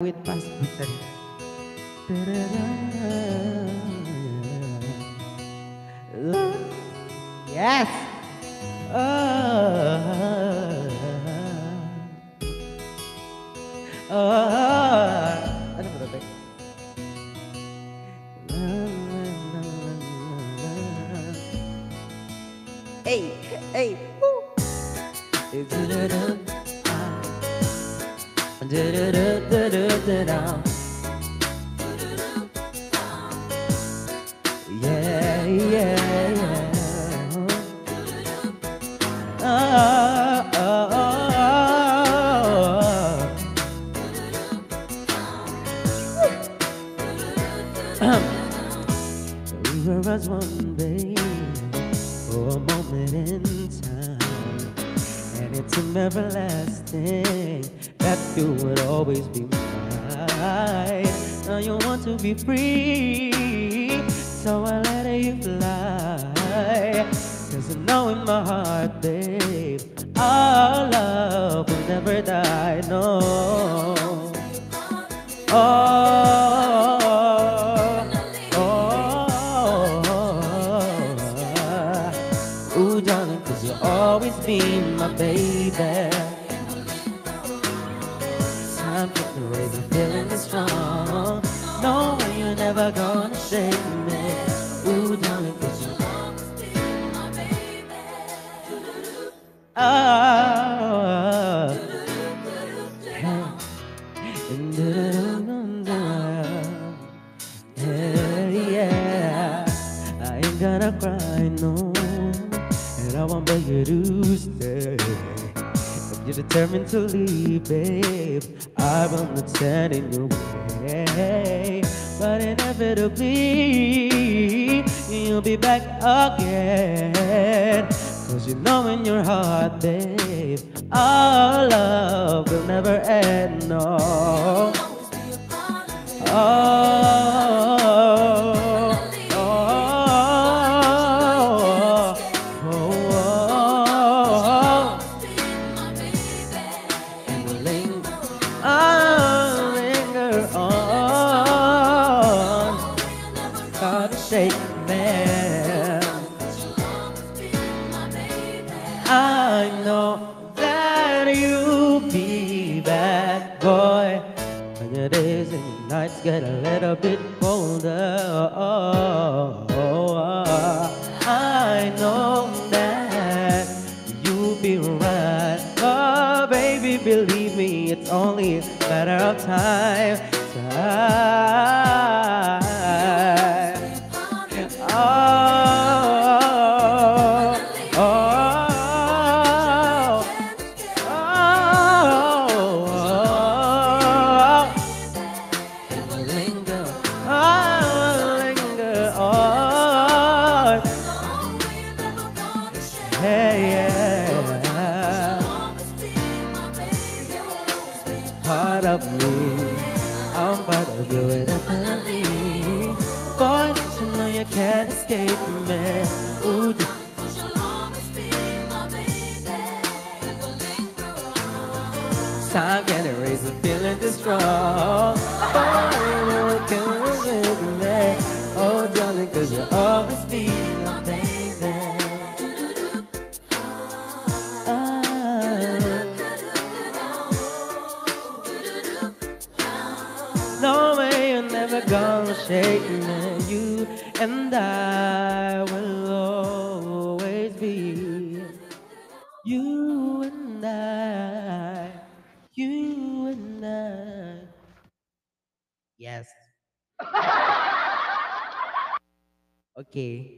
Wit pas bener Yes oh. Oh. Hey, hey, woo. Yeah, oh. we were as one, babe, for a moment in time, it's an everlasting that you would always be mine. Now you want to be free, so I let you fly. Cause I know in my heart, babe, our love will never die, no. Oh, Ooh, darling, cause you'll always be my baby. Time to the way the feeling is strong. No, way you're never gonna shake me. Ooh, darling, cause you Ah, yeah, yeah. I ain't gonna cry, no. You to stay. If you're determined to leave, babe, I will not stand in your way. But inevitably, you'll be back again. Cause you know in your heart, babe, our love will never end, no. Oh, Gotta man. I know that you'll be back, boy. When your days and your nights get a little bit colder. Oh, oh, oh. I know that you'll be right. Oh, baby, believe me, it's only a matter of time. Time. Linger, oh, linger on. Hey, yeah, part of me, I'm part of you, Time can erase the feeling this strong. Oh, you can with me. Oh, darling, cause you'll always be my baby. Ah. No way you're never gonna shake me. You and I Yes. okay.